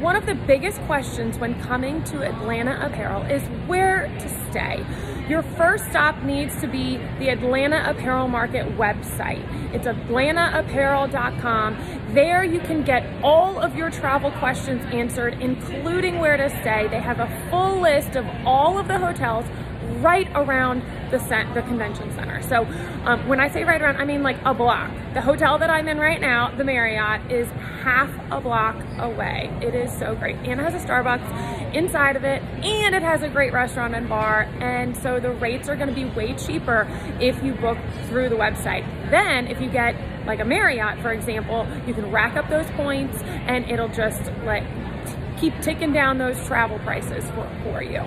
one of the biggest questions when coming to Atlanta Apparel is where to stay. Your first stop needs to be the Atlanta Apparel Market website. It's atlantaapparel.com. There you can get all of your travel questions answered, including where to stay. They have a full list of all of the hotels right around the, cent the convention center. So um, when I say right around, I mean like a block. The hotel that I'm in right now, the Marriott, is half a block away. It is so great. And it has a Starbucks inside of it, and it has a great restaurant and bar. And so the rates are gonna be way cheaper if you book through the website. Then if you get like a Marriott, for example, you can rack up those points and it'll just like keep ticking down those travel prices for, for you.